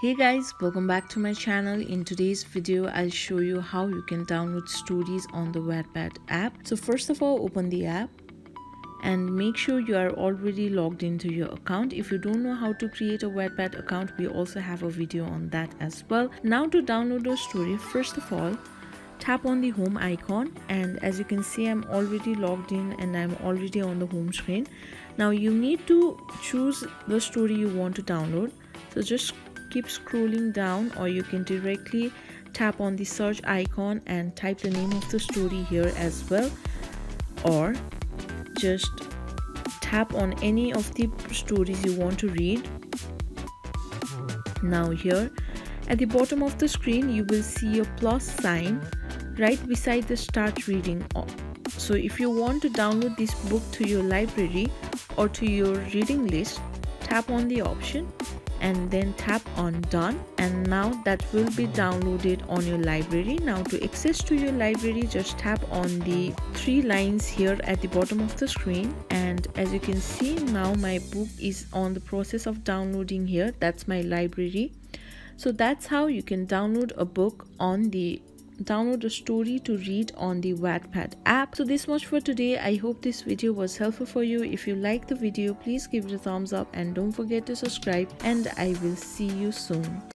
Hey guys, welcome back to my channel. In today's video, I'll show you how you can download stories on the Wattpad app. So first of all, open the app and make sure you are already logged into your account. If you don't know how to create a Wattpad account, we also have a video on that as well. Now to download a story, first of all, tap on the home icon and as you can see i'm already logged in and i'm already on the home screen now you need to choose the story you want to download so just keep scrolling down or you can directly tap on the search icon and type the name of the story here as well. Or just tap on any of the stories you want to read. Now here at the bottom of the screen you will see a plus sign right beside the start reading. So if you want to download this book to your library or to your reading list tap on the option and then tap on done. And now that will be downloaded on your library. Now to access to your library just tap on the three lines here at the bottom of the screen. And as you can see now my book is on the process of downloading here. That's my library. So that's how you can download a book on the download a story to read on the Wattpad app. So this much for today. I hope this video was helpful for you. If you like the video, please give it a thumbs up and don't forget to subscribe and I will see you soon.